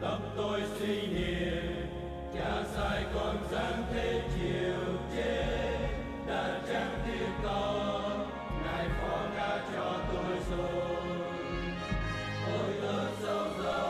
tâm tôi suy niệm cha sai con gian thế chiều chết đã chẳng thiết con, ngài phó ca cho tôi rồi. Ôi lớn sâu giàu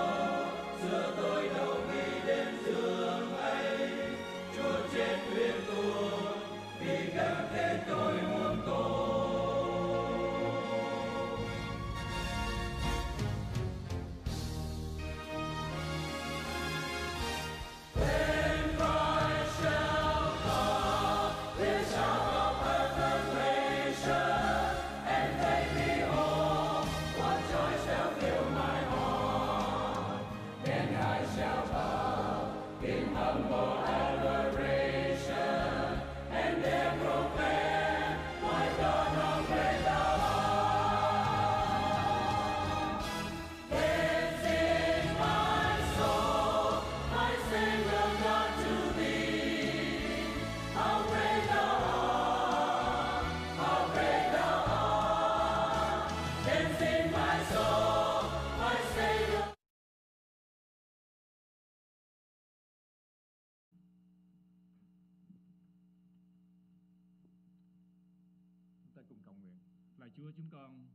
Chúa chúng con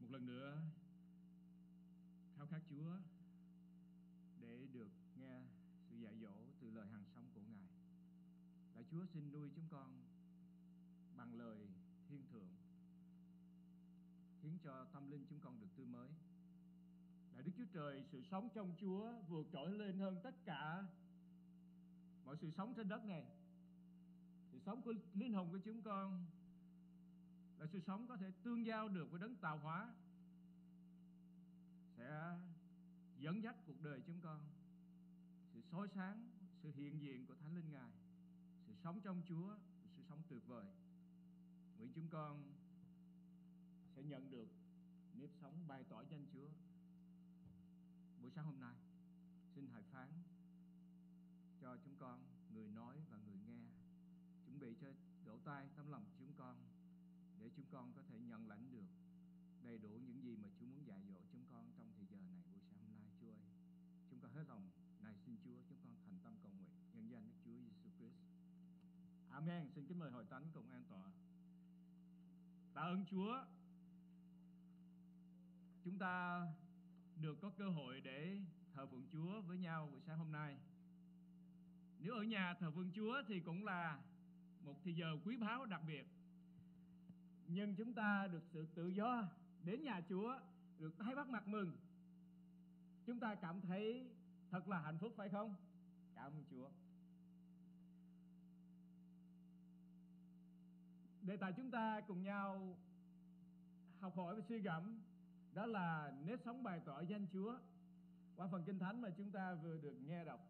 một lần nữa khao khát Chúa để được nghe sự dạy dỗ từ lời hàng sống của Ngài. Là Chúa xin nuôi chúng con bằng lời thiên thượng khiến cho tâm linh chúng con được tươi mới. Là Đức Chúa Trời, sự sống trong Chúa vượt trội lên hơn tất cả mọi sự sống trên đất này. Sự sống của linh hồn của chúng con và sự sống có thể tương giao được với đấng tạo hóa, sẽ dẫn dắt cuộc đời chúng con. Sự soi sáng, sự hiện diện của thánh linh ngài, sự sống trong chúa, sự sống tuyệt vời. Nguyện chúng con sẽ nhận được nếp sống bày tỏ danh chúa. Buổi sáng hôm nay, xin hãy phán cho chúng con người nói và người nghe. Chuẩn bị cho đổ tay tấm lòng chúa con có thể nhận lãnh được đầy đủ những gì mà Chúa muốn dạy dỗ chúng con trong thời giờ này buổi sáng hôm nay, Chúa ơi. Chúng con hết lòng này xin Chúa, chúng con thành tâm cầu nguyện nhân danh Đức Chúa Giêsu Christ. Amen. Xin kính mời hội thánh cùng an tọa. Tạ ơn Chúa. Chúng ta được có cơ hội để thờ phượng Chúa với nhau buổi sáng hôm nay. Nếu ở nhà thờ phượng Chúa thì cũng là một thời giờ quý báu đặc biệt nhưng chúng ta được sự tự do đến nhà Chúa được tay bắt mặt mừng. Chúng ta cảm thấy thật là hạnh phúc phải không? Cảm ơn Chúa. Đề tài chúng ta cùng nhau học hỏi và suy gẫm đó là nếp sống bày tỏ danh Chúa. Qua phần kinh thánh mà chúng ta vừa được nghe đọc.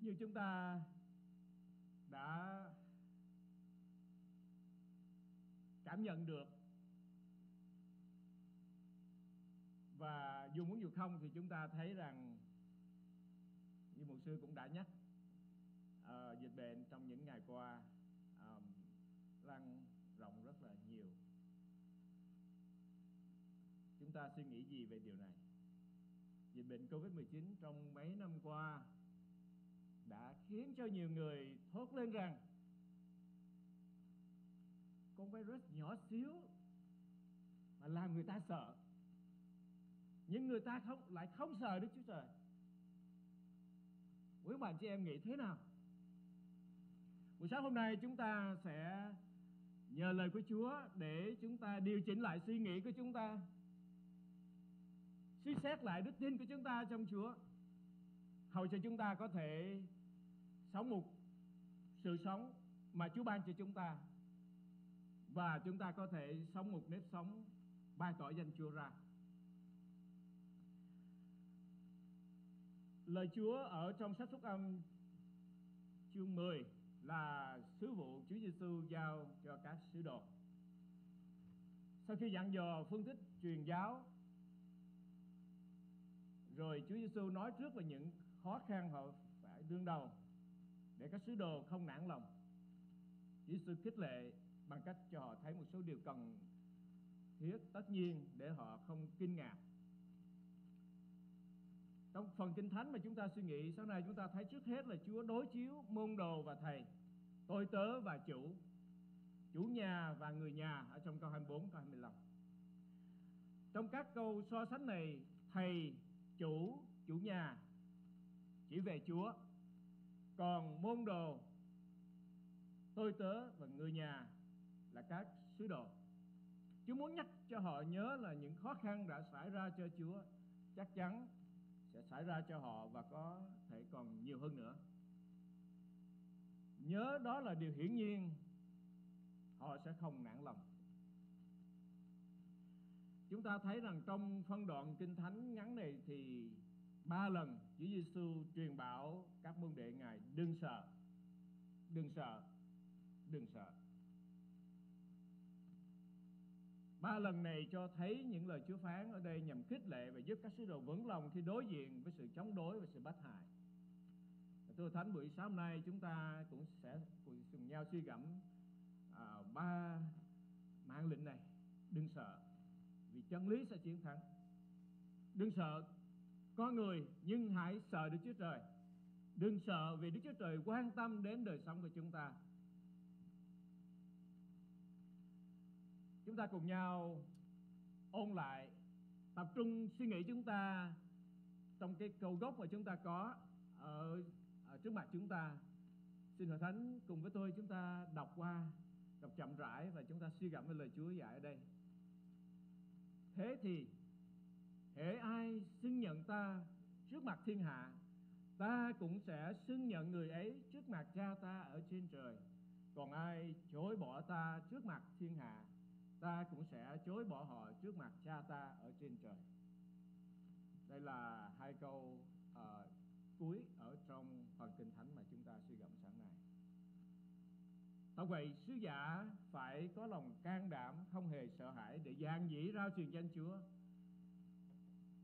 Như chúng ta đã cảm nhận được. Và dù muốn dù không thì chúng ta thấy rằng như mục sư cũng đã nhắc uh, dịch bệnh trong những ngày qua um, lan rộng rất là nhiều. Chúng ta suy nghĩ gì về điều này? Dịch bệnh Covid-19 trong mấy năm qua đã khiến cho nhiều người thốt lên rằng, con virus nhỏ xíu mà làm người ta sợ, nhưng người ta không, lại không sợ Đức Chúa Trời. Quý bạn chị em nghĩ thế nào? Buổi sáng hôm nay chúng ta sẽ nhờ lời của Chúa để chúng ta điều chỉnh lại suy nghĩ của chúng ta, suy xét lại đức tin của chúng ta trong Chúa, hầu cho chúng ta có thể sống một sự sống mà Chúa ban cho chúng ta và chúng ta có thể sống một nếp sống bày tỏ danh Chúa ra. Lời Chúa ở trong sách phúc âm chương 10 là sứ vụ Chúa Giêsu giao cho các sứ đồ. Sau khi dặn dò phân tích truyền giáo, rồi Chúa Giêsu nói trước về những khó khăn họ phải đương đầu để các sứ đồ không nản lòng. chỉ Giêsu khích lệ bằng cách cho họ thấy một số điều cần thiết tất nhiên để họ không kinh ngạc. Trong phần kinh thánh mà chúng ta suy nghĩ, sau này chúng ta thấy trước hết là Chúa đối chiếu môn đồ và thầy, tôi tớ và chủ chủ nhà và người nhà ở trong câu 24 câu 25 trong các câu so sánh này, thầy, chủ chủ nhà chỉ về Chúa còn môn đồ, tôi tớ và người nhà là các sứ đồ. Chúa muốn nhắc cho họ nhớ là những khó khăn đã xảy ra cho Chúa, chắc chắn sẽ xảy ra cho họ và có thể còn nhiều hơn nữa. Nhớ đó là điều hiển nhiên, họ sẽ không nản lòng. Chúng ta thấy rằng trong phân đoạn kinh thánh ngắn này thì ba lần Chúa Giêsu truyền bảo các môn đệ ngài đừng sợ đừng sợ đừng sợ. Ba lần này cho thấy những lời Chúa phán ở đây nhằm khích lệ và giúp các sứ đồ vững lòng khi đối diện với sự chống đối và sự bắt hại. Thưa thánh buổi sáng hôm nay chúng ta cũng sẽ cùng nhau suy gẫm à, ba mạng lệnh này. Đừng sợ vì chân lý sẽ chiến thắng. Đừng sợ có người nhưng hãy sợ Đức Chúa Trời. Đừng sợ vì Đức Chúa Trời quan tâm đến đời sống của chúng ta. Chúng ta cùng nhau ôn lại tập trung suy nghĩ chúng ta trong cái câu gốc mà chúng ta có ở, ở trước mặt chúng ta. Xin hội thánh cùng với tôi chúng ta đọc qua đọc chậm rãi và chúng ta suy gẫm về lời Chúa dạy ở đây. Thế thì hễ ai xưng nhận ta trước mặt thiên hạ ta cũng sẽ xưng nhận người ấy trước mặt cha ta ở trên trời. Còn ai chối bỏ ta trước mặt thiên hạ ta cũng sẽ chối bỏ họ trước mặt cha ta ở trên trời. Đây là hai câu uh, cuối ở trong phần kinh thánh mà chúng ta suy gẫm sáng nay. Thật vậy, sứ giả phải có lòng can đảm, không hề sợ hãi để gian dĩ rao truyền danh Chúa.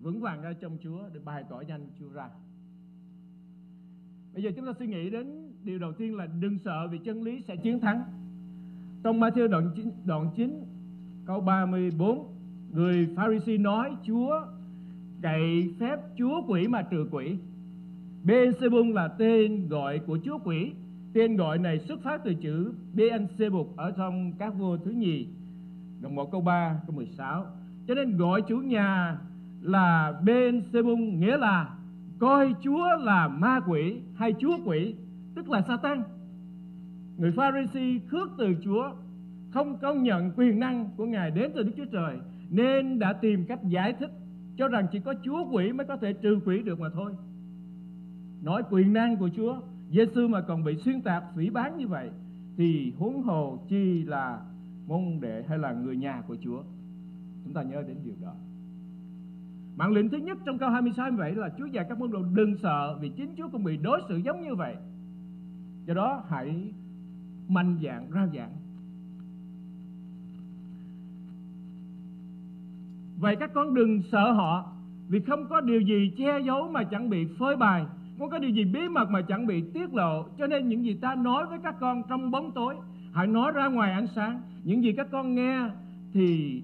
vững vàng ra trong Chúa để bày tỏ danh Chúa ra. Bây giờ chúng ta suy nghĩ đến điều đầu tiên là đừng sợ vì chân lý sẽ chiến thắng. Trong Matthew đoạn 9, đoạn 9 câu 34 người Pharisee nói Chúa cậy phép Chúa quỷ mà trừ quỷ. Beelzebub là tên gọi của Chúa quỷ. Tên gọi này xuất phát từ chữ Beelzebub ở trong các vua thứ nhì đoạn 1 câu 3 câu 16 cho nên gọi chủ nhà là bên sebung, nghĩa là coi chúa là ma quỷ hay chúa quỷ, tức là satan. Người pharisee khước từ chúa, không công nhận quyền năng của ngài đến từ đức chúa trời, nên đã tìm cách giải thích cho rằng chỉ có chúa quỷ mới có thể trừ quỷ được mà thôi. Nói quyền năng của chúa giêsu mà còn bị xuyên tạc, phỉ bán như vậy, thì huống hồ chi là môn đệ hay là người nhà của chúa. Chúng ta nhớ đến điều đó. Mạng lệnh thứ nhất trong câu 26 vậy là Chúa dạy các môn đồ đừng sợ vì chính Chúa cũng bị đối xử giống như vậy. Do đó hãy mạnh dạng, rao giảng. Vậy các con đừng sợ họ vì không có điều gì che giấu mà chẳng bị phơi bày, không có điều gì bí mật mà chẳng bị tiết lộ cho nên những gì ta nói với các con trong bóng tối, hãy nói ra ngoài ánh sáng những gì các con nghe thì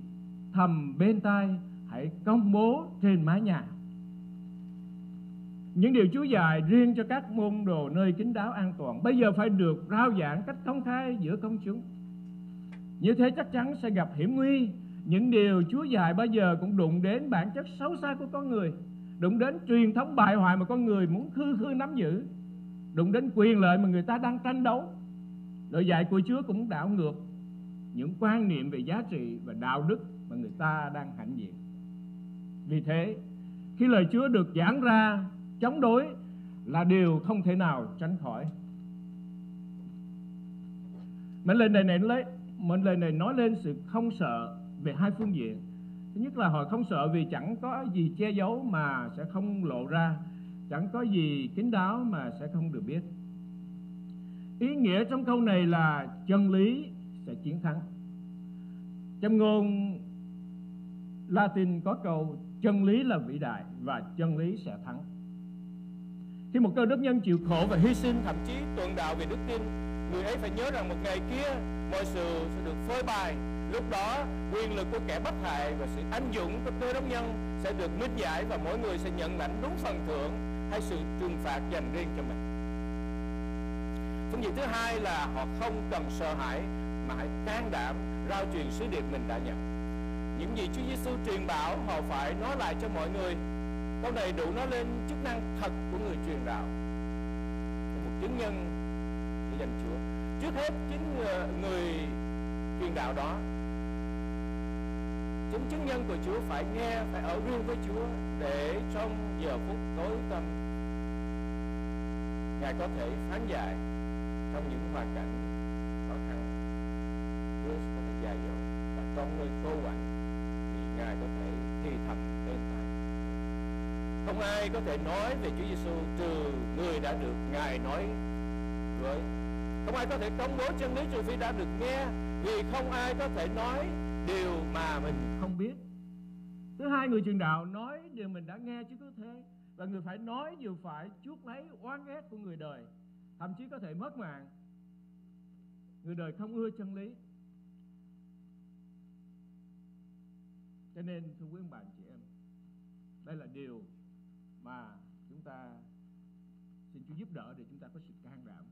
thầm bên tai phải công bố trên mái nhà. Những điều Chúa dạy riêng cho các môn đồ nơi kín đáo an toàn. Bây giờ phải được rao giảng cách công khai giữa công chúng. Như thế chắc chắn sẽ gặp hiểm nguy. Những điều Chúa dạy bây giờ cũng đụng đến bản chất xấu xa của con người. Đụng đến truyền thống bại hoại mà con người muốn khư khư nắm giữ. Đụng đến quyền lợi mà người ta đang tranh đấu. Lời dạy của Chúa cũng đảo ngược những quan niệm về giá trị và đạo đức mà người ta đang hãnh diện vì thế, khi lời Chúa được giảng ra, chống đối là điều không thể nào tránh khỏi. Mệnh lệnh này này lấy mệnh lệnh này nói lên sự không sợ về hai phương diện. Thứ nhất là họ không sợ vì chẳng có gì che giấu mà sẽ không lộ ra, chẳng có gì kín đáo mà sẽ không được biết. Ý nghĩa trong câu này là chân lý sẽ chiến thắng. Trong ngôn Latin có câu chân lý là vĩ đại và chân lý sẽ thắng. Khi một cơ đốc nhân chịu khổ và hy sinh, thậm chí tuần đạo về đức tin, người ấy phải nhớ rằng một ngày kia mọi sự sẽ được phơi bày. Lúc đó, quyền lực của kẻ bất hại và sự anh dũng của cơ đốc nhân sẽ được minh giải và mỗi người sẽ nhận lãnh đúng phần thưởng hay sự trừng phạt dành riêng cho mình. Phương diện thứ hai là họ không cần sợ hãi, mà hãy can đảm rao truyền sứ điệp mình đã nhận những gì Chúa Giêsu truyền bảo, họ phải nói lại cho mọi người. Câu này đủ nói lên chức năng thật của người truyền đạo. Một chứng nhân để dành Chúa. Trước hết, chính người truyền đạo đó, chính chứng nhân của Chúa phải nghe, phải ở riêng với Chúa để trong giờ phút tối tâm, Ngài có thể phán dạy trong những hoàn cảnh không ai có thể nói về Chúa Giêsu trừ người đã được Ngài nói với. Không ai có thể công bố chân lý trừ phi đã được nghe, vì không ai có thể nói điều mà mình không biết. Thứ hai, người truyền đạo nói điều mình đã nghe chứ có thế và người phải nói điều phải chuốc lấy oán ghét của người đời, thậm chí có thể mất mạng. Người đời không ưa chân lý. Cho nên, thưa quý bạn chị em, đây là điều mà chúng ta xin Chúa giúp đỡ để chúng ta có sự can đảm.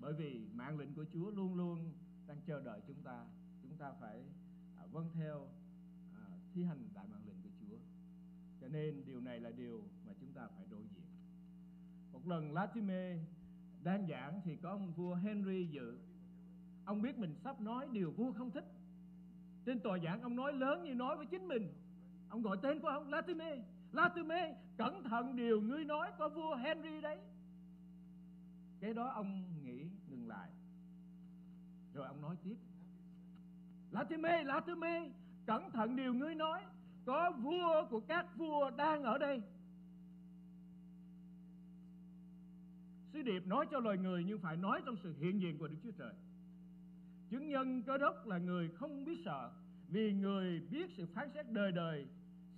Bởi vì mạng lệnh của Chúa luôn luôn đang chờ đợi chúng ta. Chúng ta phải à, vâng theo à, thi hành đại mạng lệnh của Chúa. Cho nên điều này là điều mà chúng ta phải đối diện. Một lần Latimer đang giảng thì có ông vua Henry dự. Ông biết mình sắp nói điều vua không thích. Trên tòa giảng ông nói lớn như nói với chính mình. Ông gọi tên của ông Latimer Latimer cẩn thận điều ngươi nói, có vua Henry đấy. Cái đó ông nghĩ ngừng lại. Rồi ông nói tiếp. Latimer Latimer cẩn thận điều ngươi nói, có vua của các vua đang ở đây. Sứ điệp nói cho loài người nhưng phải nói trong sự hiện diện của Đức Chúa Trời. Chứng nhân cơ đốc là người không biết sợ, vì người biết sự phán xét đời đời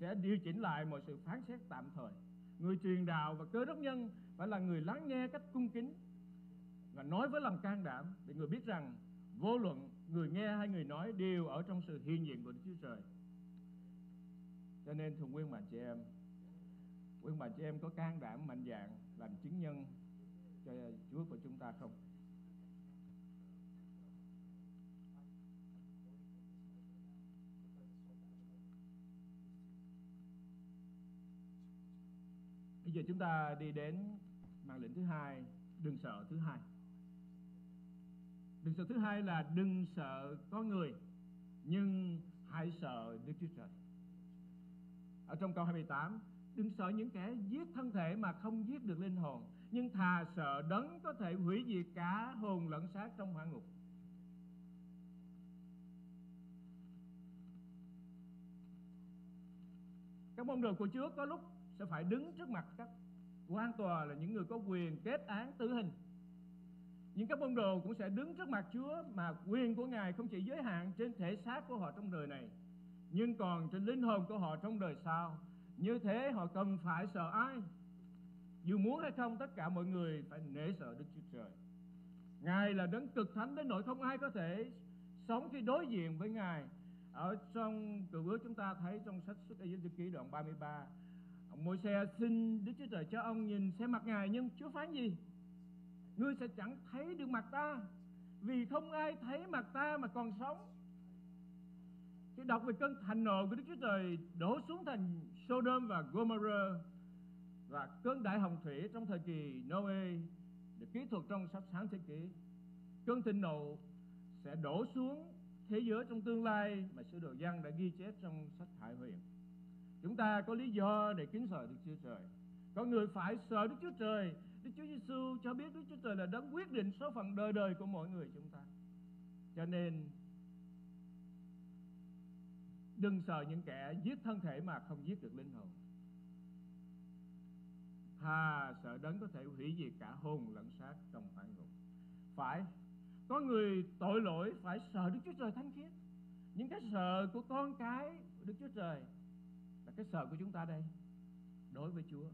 sẽ điều chỉnh lại mọi sự phán xét tạm thời. Người truyền đạo và cơ đốc nhân phải là người lắng nghe cách cung kính và nói với lòng can đảm để người biết rằng vô luận người nghe hay người nói đều ở trong sự hiện diện của Đức Chúa Trời. Cho nên thưa quý bạn chị em quý bạn chị em có can đảm, mạnh dạn làm chứng nhân cho Chúa của chúng ta không? Bây giờ chúng ta đi đến mạng lệnh thứ hai, đừng sợ thứ hai. Đừng sợ thứ hai là đừng sợ có người, nhưng hãy sợ Đức Chúa Trời. Ở trong câu 28, đừng sợ những kẻ giết thân thể mà không giết được linh hồn, nhưng thà sợ đấng có thể hủy diệt cả hồn lẫn xác trong hỏa ngục. Các môn đồ của Chúa có lúc sẽ phải đứng trước mặt các quan tòa là những người có quyền kết án tử hình. Những các môn đồ cũng sẽ đứng trước mặt Chúa mà quyền của Ngài không chỉ giới hạn trên thể xác của họ trong đời này, nhưng còn trên linh hồn của họ trong đời sau. Như thế họ cần phải sợ ai? Dù muốn hay không, tất cả mọi người phải nể sợ Đức Chúa Trời. Ngài là đấng cực thánh đến nỗi không ai có thể sống khi đối diện với Ngài. Ở trong cựu ước chúng ta thấy trong sách xuất Ai ký đoạn 33 Môi xe xin Đức Chúa Trời cho ông nhìn xem mặt Ngài nhưng Chúa phán gì? Ngươi sẽ chẳng thấy được mặt ta, vì không ai thấy mặt ta mà còn sống. Khi đọc về cơn thành nộ của Đức Chúa Trời đổ xuống thành Sodom và Gomorrah và cơn đại hồng thủy trong thời kỳ Noe được kỹ thuật trong sách sáng thế kỷ. Cơn thịnh nộ sẽ đổ xuống thế giới trong tương lai mà sứ đồ Giăng đã ghi chép trong sách Hải Huyền. Chúng ta có lý do để kính sợ Đức Chúa Trời. Có người phải sợ Đức Chúa Trời. Đức Chúa Giêsu cho biết Đức Chúa Trời là đấng quyết định số phận đời đời của mọi người chúng ta. Cho nên, đừng sợ những kẻ giết thân thể mà không giết được linh hồn thà sợ đấng có thể hủy diệt cả hồn lẫn xác trong phản ngục phải, có người tội lỗi phải sợ Đức Chúa Trời thánh khiết những cái sợ của con cái Đức Chúa Trời là cái sợ của chúng ta đây, đối với Chúa,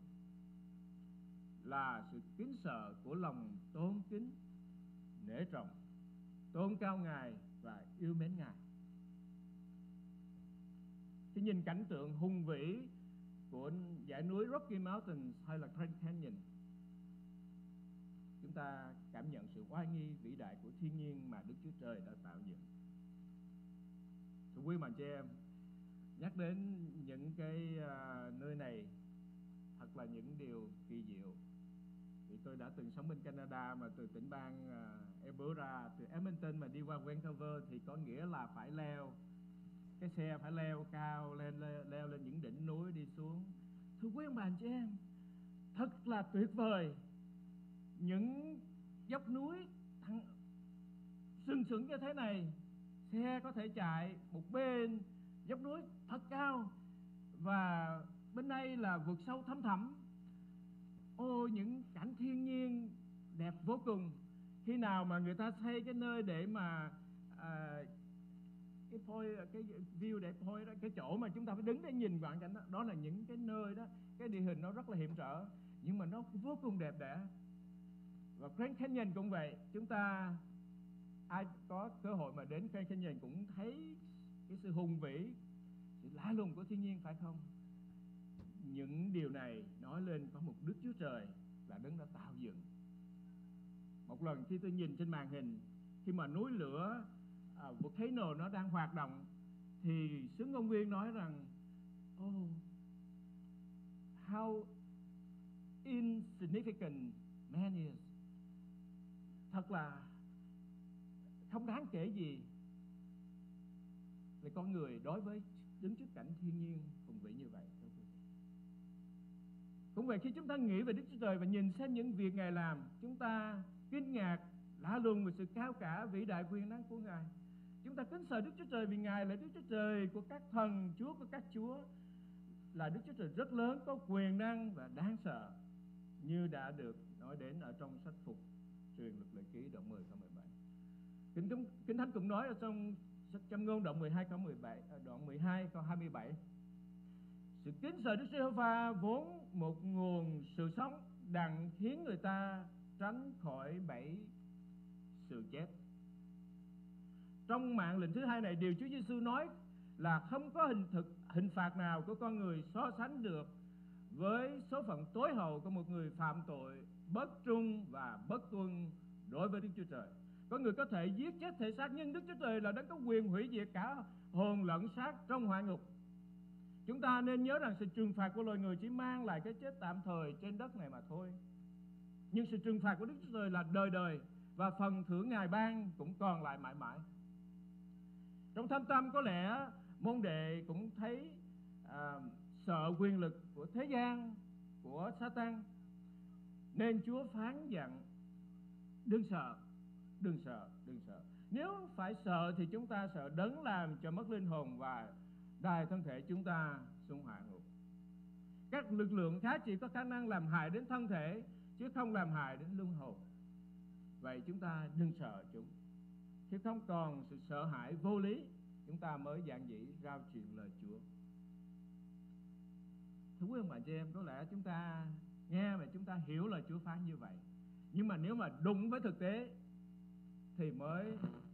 là sự kính sợ của lòng tôn kính, nể trọng, tôn cao ngài và yêu mến ngài. Khi nhìn cảnh tượng hùng vĩ của dãy núi Rocky Mountains hay là Grand Canyon, chúng ta cảm nhận sự oai nghi vĩ đại của thiên nhiên mà Đức Chúa Trời đã tạo dựng. Thưa quý bạn chị em nhắc đến những cái à, nơi này thật là những điều kỳ diệu. Vì tôi đã từng sống bên Canada mà từ tỉnh bang à, Alberta từ Edmonton mà đi qua Vancouver thì có nghĩa là phải leo cái xe phải leo cao lên leo, leo lên những đỉnh núi đi xuống. Thưa quý ông bà anh chị em thật là tuyệt vời. Những dốc núi thẳng sừng sững như thế này xe có thể chạy một bên dốc núi thật cao. Và bên đây là vực sâu thăm thẳm. Ô những cảnh thiên nhiên đẹp vô cùng. Khi nào mà người ta xây cái nơi để mà à, cái phôi cái view để phôi đó cái chỗ mà chúng ta phải đứng để nhìn quảng cảnh đó đó là những cái nơi đó cái địa hình nó rất là hiểm trở nhưng mà nó vô cùng đẹp đẽ. Và Grand Canyon cũng vậy. Chúng ta ai có cơ hội mà đến Grand Canyon cũng thấy cái sự hùng vĩ sự lạ lùng của thiên nhiên phải không? Những điều này nói lên có một Đức Chúa Trời là đấng đã tạo dựng. Một lần khi tôi nhìn trên màn hình khi mà núi lửa à, uh, volcano nó đang hoạt động thì sứ ngôn viên nói rằng oh how insignificant man is. Thật là không đáng kể gì về con người đối với đứng trước cảnh thiên nhiên hùng vĩ như vậy cũng vậy khi chúng ta nghĩ về Đức Chúa Trời và nhìn xem những việc Ngài làm, chúng ta kinh ngạc, lạ lùng về sự cao cả, vĩ đại, quyền năng của Ngài. Chúng ta kính sợ Đức Chúa Trời vì Ngài là Đức Chúa Trời của các thần Chúa, của các Chúa. Là Đức Chúa Trời rất lớn, có quyền năng và đáng sợ, như đã được nói đến ở trong sách phục, truyền luật lệ ký đoạn 10 câu 17 Kính Kinh Thánh cũng nói ở trong sách châm ngôn đoạn 12 câu 17 ờ, đoạn 12 câu 27 sự kính sợ Đức Giê-hô-va vốn một nguồn sự sống đặng khiến người ta tránh khỏi bảy sự chết trong mạng lệnh thứ hai này, điều Chúa Giêsu nói là không có hình thực, hình phạt nào của con người so sánh được với số phận tối hậu của một người phạm tội bất trung và bất tuân đối với Đức Chúa Trời. Có người có thể giết chết thể xác nhưng Đức Chúa Trời là đấng có quyền hủy diệt cả hồn lẫn xác trong hỏa ngục. Chúng ta nên nhớ rằng sự trừng phạt của loài người chỉ mang lại cái chết tạm thời trên đất này mà thôi. Nhưng sự trừng phạt của Đức Chúa Trời là đời đời và phần thưởng Ngài ban cũng còn lại mãi mãi. Trong thâm tâm có lẽ môn đệ cũng thấy à, sợ quyền lực của thế gian, của Satan nên Chúa phán dặn đừng sợ, đừng sợ, đừng sợ. Nếu phải sợ thì chúng ta sợ đấng làm cho mất linh hồn và đài thân thể chúng ta xuống hỏa ngục. Các lực lượng khác chỉ có khả năng làm hại đến thân thể chứ không làm hại đến linh hồn. Vậy chúng ta đừng sợ chúng. Khi không còn sự sợ hãi vô lý, chúng ta mới giản dĩ rao truyền lời Chúa. Thưa quý ông bà chị em, có lẽ chúng ta nghe và chúng ta hiểu lời Chúa phán như vậy nhưng mà nếu mà đụng với thực tế thì mới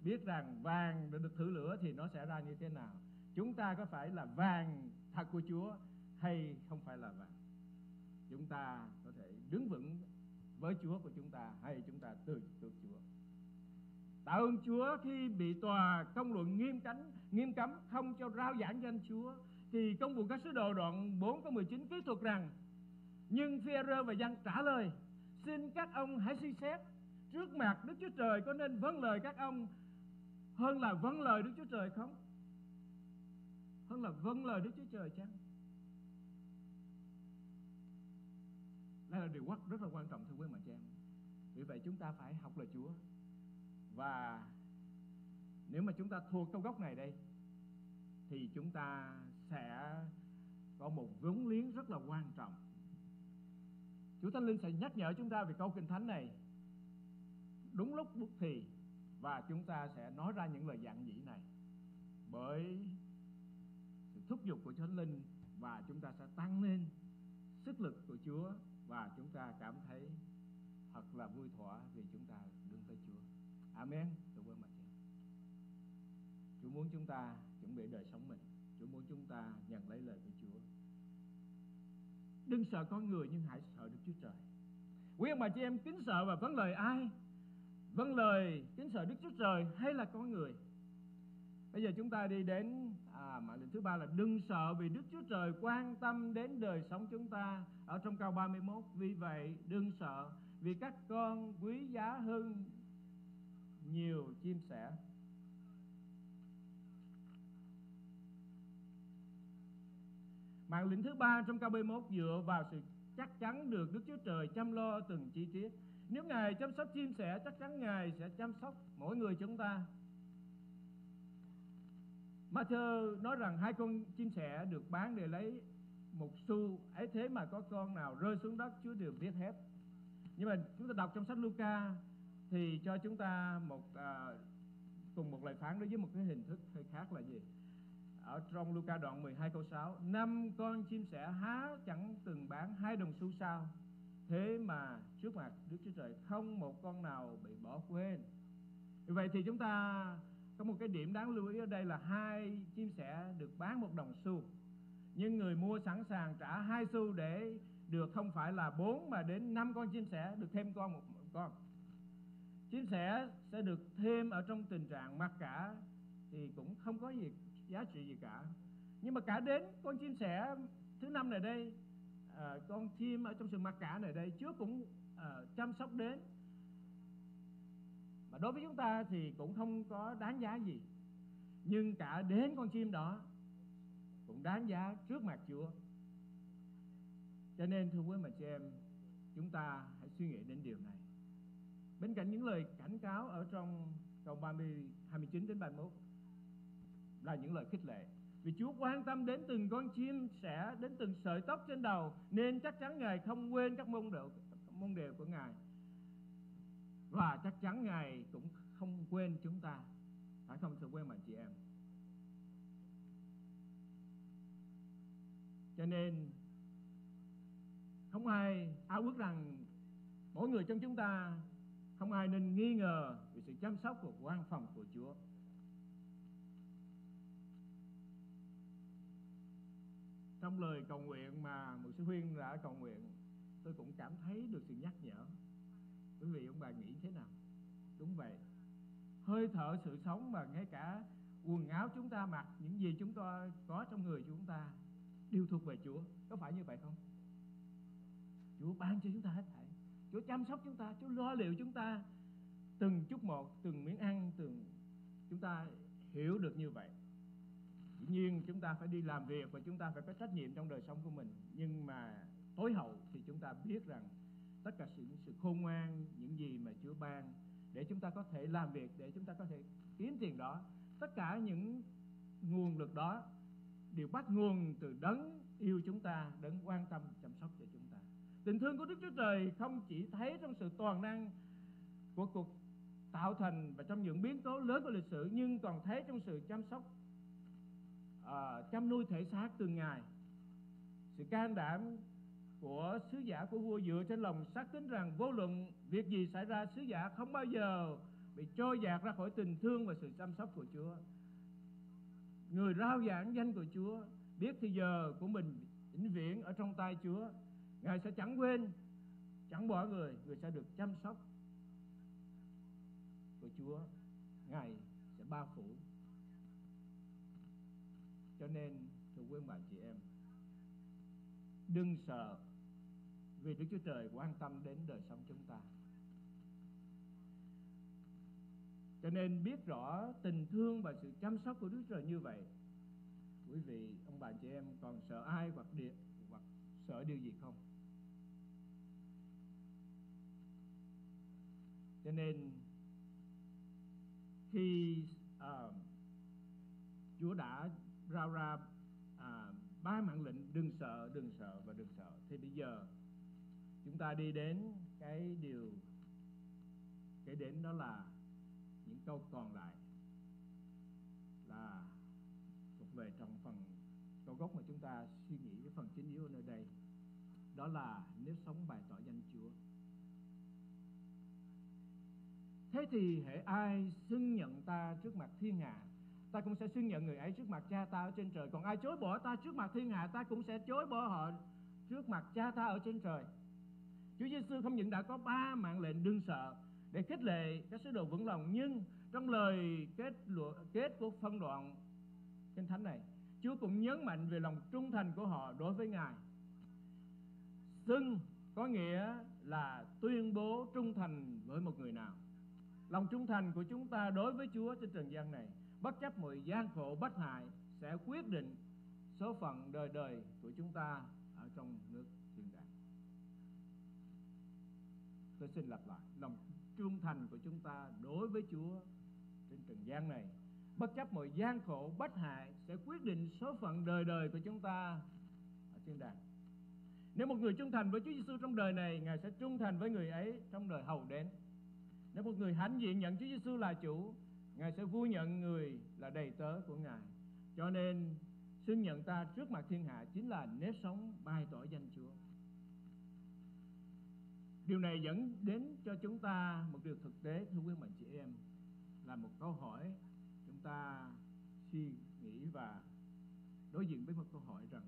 biết rằng vàng được thử lửa thì nó sẽ ra như thế nào. Chúng ta có phải là vàng thật của Chúa hay không phải là vàng? Chúng ta có thể đứng vững với Chúa của chúng ta hay chúng ta từ từ Chúa? Tạ ơn Chúa khi bị tòa công luận nghiêm cấm nghiêm cấm không cho rao giảng danh Chúa. Thì công vụ các sứ đồ đoạn 4 có 19 kỹ thuật rằng, nhưng phi và dân trả lời, xin các ông hãy suy xét trước mặt Đức Chúa Trời có nên vâng lời các ông hơn là vâng lời Đức Chúa Trời không? Hơn là vâng lời Đức Chúa Trời chăng? Đây là điều rất là quan trọng, thưa quý bà chị em. Vì vậy chúng ta phải học lời Chúa và nếu mà chúng ta thuộc câu gốc này đây, thì chúng ta sẽ có một vốn liếng rất là quan trọng Chúa Thánh Linh sẽ nhắc nhở chúng ta về câu kinh thánh này đúng lúc bút thì, và chúng ta sẽ nói ra những lời dạng dĩ này bởi sự thúc giục của Thánh Linh và chúng ta sẽ tăng lên sức lực của Chúa và chúng ta cảm thấy thật là vui thỏa vì chúng ta đứng với Chúa. Amen. Tôi quên mặt Chúa muốn chúng ta chuẩn bị đời sống mình. Chúa muốn chúng ta nhận lấy lời của Chúa. Đừng sợ con người, nhưng hãy sợ Đức Chúa Trời. Quý ông bà chị em kính sợ và vấn lời ai? Vâng lời kính sợ Đức Chúa Trời hay là con người? Bây giờ chúng ta đi đến à, mạng lệnh thứ ba là đừng sợ vì Đức Chúa Trời quan tâm đến đời sống chúng ta ở trong câu 31. Vì vậy đừng sợ vì các con quý giá hơn nhiều chim sẻ. Mạng lệnh thứ ba trong câu 31 dựa vào sự chắc chắn được Đức Chúa Trời chăm lo từng chi tiết. Nếu Ngài chăm sóc chim sẻ, chắc chắn Ngài sẽ chăm sóc mỗi người chúng ta. Matthew nói rằng hai con chim sẻ được bán để lấy một xu ấy thế mà có con nào rơi xuống đất Chúa đều biết hết. Nhưng mà chúng ta đọc trong sách Luca thì cho chúng ta một à, cùng một lời phán đối với một cái hình thức hơi khác là gì? Ở trong Luca đoạn 12 câu 6 Năm con chim sẻ há chẳng từng bán hai đồng xu sao Thế mà trước mặt Đức Chúa Trời không một con nào bị bỏ quên. Vậy thì chúng ta có một cái điểm đáng lưu ý ở đây là hai chim sẻ được bán một đồng xu. Nhưng người mua sẵn sàng trả hai xu để được không phải là bốn mà đến năm con chim sẻ, được thêm con một con. Chim sẻ sẽ được thêm ở trong tình trạng mặc cả thì cũng không có gì giá trị gì cả. Nhưng mà cả đến con chim sẻ thứ năm này đây à, con chim ở trong sự mặc cả này đây Chúa cũng à, chăm sóc đến. Mà đối với chúng ta thì cũng không có đáng giá gì. Nhưng cả đến con chim đó cũng đáng giá trước mặt Chúa. Cho nên thưa quý chị em chúng ta hãy suy nghĩ đến điều này. Bên cạnh những lời cảnh cáo ở trong câu 30 29 đến 31 là những lời khích lệ vì Chúa quan tâm đến từng con chim sẻ đến từng sợi tóc trên đầu, nên chắc chắn Ngài không quên các môn đều môn đều của Ngài. Và chắc chắn Ngài cũng không quên chúng ta. Phải không, sự quên mà chị em? Cho nên, không ai, ao ước rằng mỗi người trong chúng ta không ai nên nghi ngờ về sự chăm sóc của quan phòng của Chúa. Trong lời cầu nguyện mà một sư huynh đã cầu nguyện, tôi cũng cảm thấy được sự nhắc nhở. Quý vị, ông bà nghĩ thế nào? Đúng vậy. Hơi thở sự sống mà ngay cả quần áo chúng ta mặc, những gì chúng ta có trong người chúng ta đều thuộc về Chúa. Có phải như vậy không? Chúa ban cho chúng ta hết thảy. Chúa chăm sóc chúng ta, Chúa lo liệu chúng ta từng chút một, từng miếng ăn, từng chúng ta hiểu được như vậy nhiên chúng ta phải đi làm việc và chúng ta phải có trách nhiệm trong đời sống của mình. Nhưng mà tối hậu thì chúng ta biết rằng tất cả sự sự khôn ngoan, những gì mà Chúa ban để chúng ta có thể làm việc, để chúng ta có thể kiếm tiền đó, tất cả những nguồn lực đó đều bắt nguồn từ đấng yêu chúng ta, đấng quan tâm, chăm sóc cho chúng ta. Tình thương của Đức Chúa Trời không chỉ thấy trong sự toàn năng của cuộc tạo thành và trong những biến cố lớn của lịch sử, nhưng còn thấy trong sự chăm sóc uh, chăm nuôi thể xác từng ngày sự can đảm của sứ giả của vua dựa trên lòng xác tín rằng vô luận việc gì xảy ra sứ giả không bao giờ bị trôi dạt ra khỏi tình thương và sự chăm sóc của Chúa. Người rao giảng danh của Chúa biết thì giờ của mình vĩnh viễn ở trong tay Chúa. Ngài sẽ chẳng quên, chẳng bỏ người, người sẽ được chăm sóc của Chúa. Ngài sẽ bao phủ. Cho nên thưa quý bà chị em, đừng sợ vì Đức Chúa Trời quan tâm đến đời sống chúng ta. Cho nên biết rõ tình thương và sự chăm sóc của Đức Chúa Trời như vậy. Quý vị, ông bà chị em còn sợ ai hoặc địa hoặc sợ điều gì không? Cho nên khi uh, Chúa đã rao ra à, ba mạng lệnh đừng sợ đừng sợ và đừng sợ. Thì bây giờ chúng ta đi đến cái điều cái đến đó là những câu còn lại là thuộc về trong phần câu gốc mà chúng ta suy nghĩ cái phần chính yếu ở nơi đây. Đó là nếu sống bài tỏ danh Chúa. Thế thì hệ ai xưng nhận ta trước mặt thiên hạ ta cũng sẽ xưng nhận người ấy trước mặt cha ta ở trên trời. Còn ai chối bỏ ta trước mặt thiên hạ, ta cũng sẽ chối bỏ họ trước mặt cha ta ở trên trời. Chúa Giêsu không những đã có ba mạng lệnh đương sợ để khích lệ các sứ đồ vững lòng, nhưng trong lời kết kết của phân đoạn kinh thánh này, Chúa cũng nhấn mạnh về lòng trung thành của họ đối với Ngài. Xưng có nghĩa là tuyên bố trung thành với một người nào. Lòng trung thành của chúng ta đối với Chúa trên trần gian này bất chấp mọi gian khổ bất hại, sẽ quyết định số phận đời đời của chúng ta ở trong nước thiên đàng. Tôi xin lặp lại, lòng trung thành của chúng ta đối với Chúa trên trần gian này. Bất chấp mọi gian khổ bất hại, sẽ quyết định số phận đời đời của chúng ta ở thiên đàng. Nếu một người trung thành với Chúa Giêsu trong đời này, ngài sẽ trung thành với người ấy trong đời hầu đến. Nếu một người hãnh diện nhận Chúa Giêsu là chủ ngài sẽ vui nhận người là đầy tớ của ngài. Cho nên xưng nhận ta trước mặt thiên hạ chính là nếp sống bày tỏ danh Chúa. Điều này dẫn đến cho chúng ta một điều thực tế thưa quý mạnh chị em là một câu hỏi chúng ta suy nghĩ và đối diện với một câu hỏi rằng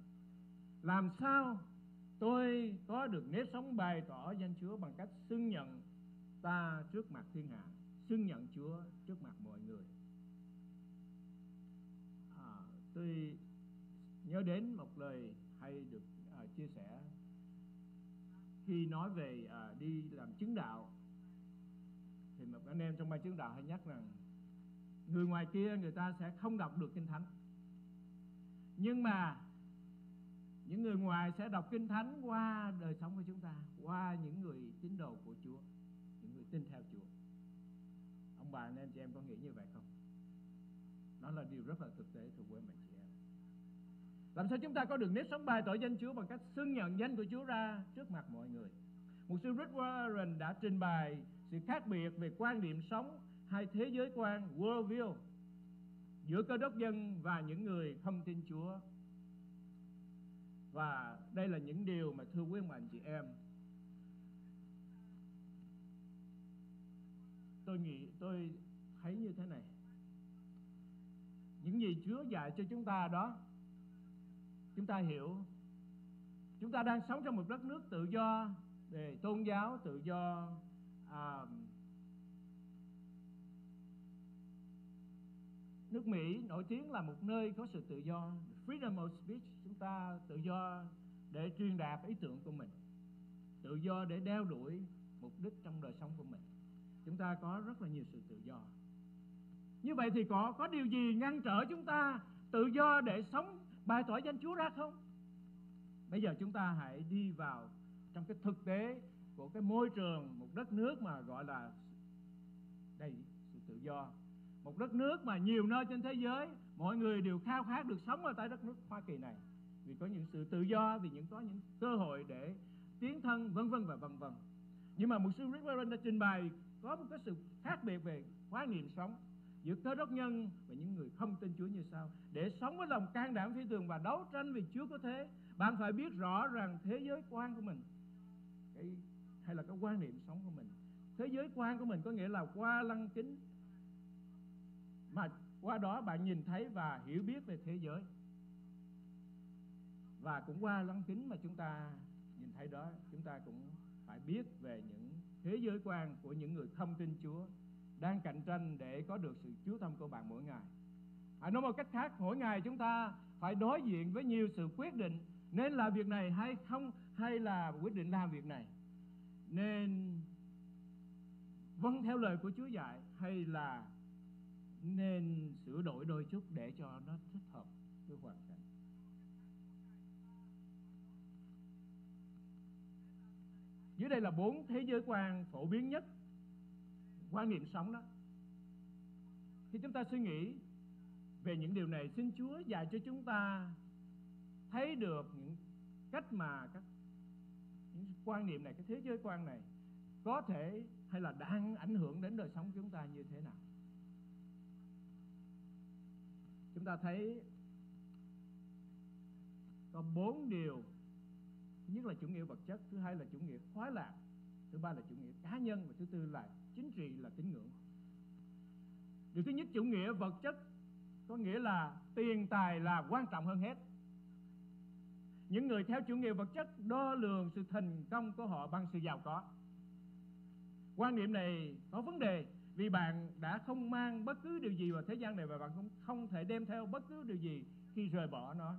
làm sao tôi có được nếp sống bày tỏ danh Chúa bằng cách xưng nhận ta trước mặt thiên hạ, xưng nhận Chúa trước mặt mọi người. À, tôi nhớ đến một lời hay được à, chia sẻ khi nói về à, đi làm chứng đạo. Thì một anh em trong ban chứng đạo hay nhắc rằng người ngoài kia người ta sẽ không đọc được kinh thánh. Nhưng mà những người ngoài sẽ đọc kinh thánh qua đời sống của chúng ta qua những người tín đồ của Chúa những người tin theo Chúa. Ông bà anh em chị em có nghĩ như vậy không? Đó là điều rất là thực tế, thưa quý mình chị em. Làm sao chúng ta có được nếp sống bài tội danh Chúa bằng cách xưng nhận danh của Chúa ra trước mặt mọi người? Mục sư Rick Warren đã trình bày sự khác biệt về quan điểm sống hay thế giới quan, worldview, giữa cơ đốc dân và những người không tin Chúa. Và đây là những điều mà thưa quý anh chị em, tôi nghĩ, tôi thấy như thế này những gì Chúa dạy cho chúng ta đó chúng ta hiểu. Chúng ta đang sống trong một đất nước tự do về tôn giáo tự do à, nước Mỹ nổi tiếng là một nơi có sự tự do freedom of speech chúng ta tự do để truyền đạt ý tưởng của mình tự do để đeo đuổi mục đích trong đời sống của mình. Chúng ta có rất là nhiều sự tự do như vậy thì có có điều gì ngăn trở chúng ta tự do để sống bài tỏ danh Chúa ra không? Bây giờ chúng ta hãy đi vào trong cái thực tế của cái môi trường, một đất nước mà gọi là đầy sự tự do. Một đất nước mà nhiều nơi trên thế giới mọi người đều khao khát được sống ở tại đất nước Hoa Kỳ này. Vì có những sự tự do, vì những, có những cơ hội để tiến thân, vân vân và vân vân. Nhưng mà một sư Rick Warren đã trình bày có một cái sự khác biệt về khái niệm sống giữa cơ đốc nhân và những người không tin Chúa như sau. Để sống với lòng can đảm phi thường và đấu tranh vì Chúa có thế, bạn phải biết rõ rằng thế giới quan của mình, cái, hay là cái quan niệm sống của mình. Thế giới quan của mình có nghĩa là qua lăng kính, mà qua đó bạn nhìn thấy và hiểu biết về thế giới. Và cũng qua lăng kính mà chúng ta nhìn thấy đó, chúng ta cũng phải biết về những thế giới quan của những người không tin Chúa đang cạnh tranh để có được sự chúa tâm của bạn mỗi ngày. À, nói một cách khác, mỗi ngày chúng ta phải đối diện với nhiều sự quyết định nên làm việc này hay không hay là quyết định làm việc này. Nên vâng theo lời của Chúa dạy hay là nên sửa đổi đôi chút để cho nó thích hợp với hoàn cảnh. Dưới đây là bốn thế giới quan phổ biến nhất quan niệm sống đó. Khi chúng ta suy nghĩ về những điều này, xin Chúa dạy cho chúng ta thấy được những cách mà các, những quan niệm này, cái thế giới quan này có thể hay là đang ảnh hưởng đến đời sống chúng ta như thế nào chúng ta thấy có bốn điều thứ nhất là chủ nghĩa vật chất, thứ hai là chủ nghĩa khoái lạc, thứ ba là chủ nghĩa cá nhân và thứ tư là chính trị là tín ngưỡng. Điều thứ nhất, chủ nghĩa vật chất, có nghĩa là tiền tài là quan trọng hơn hết. Những người theo chủ nghĩa vật chất đo lường sự thành công của họ bằng sự giàu có. Quan niệm này có vấn đề vì bạn đã không mang bất cứ điều gì vào thế gian này và bạn không không thể đem theo bất cứ điều gì khi rời bỏ nó.